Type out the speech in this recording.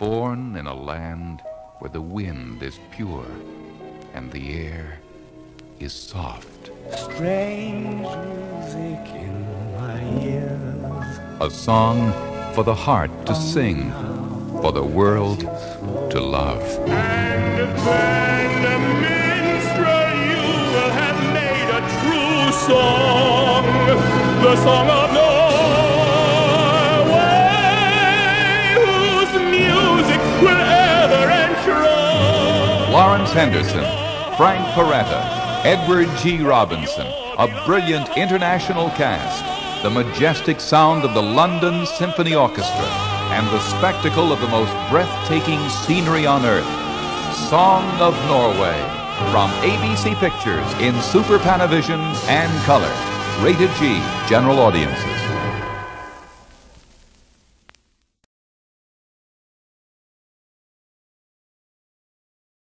born in a land where the wind is pure and the air is soft. Strange music in my ears. A song for the heart to sing, for the world to love. And then, minstrel, you will have made a true song, the song of will ever enthrall. Florence Henderson, Frank Porretta, Edward G. Robinson, a brilliant international cast, the majestic sound of the London Symphony Orchestra, and the spectacle of the most breathtaking scenery on earth. Song of Norway from ABC Pictures in Super Panavision and color. Rated G, general audiences.